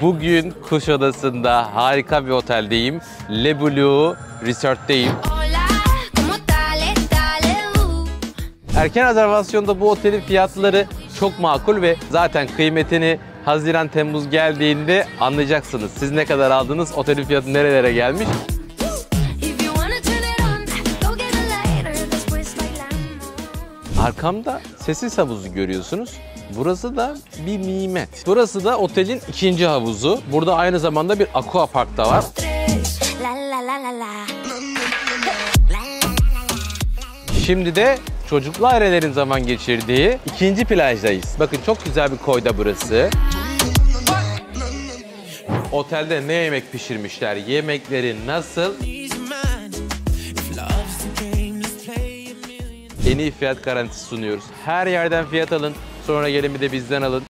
Bugün Kuşadası'nda harika bir oteldeyim. Le Blue Resort'teyim. Erken rezervasyonda bu otelin fiyatları çok makul ve zaten kıymetini Haziran Temmuz geldiğinde anlayacaksınız. Siz ne kadar aldınız, otelin fiyatı nerelere gelmiş. Arkamda sessiz havuzu görüyorsunuz. Burası da bir nimet. Burası da otelin ikinci havuzu. Burada aynı zamanda bir aqua park da var. Şimdi de çocuklu ailelerin zaman geçirdiği ikinci plajdayız. Bakın çok güzel bir koyda burası. Otelde ne yemek pişirmişler, yemekleri nasıl? En iyi fiyat garantisi sunuyoruz. Her yerden fiyat alın, sonra gelin bir de bizden alın.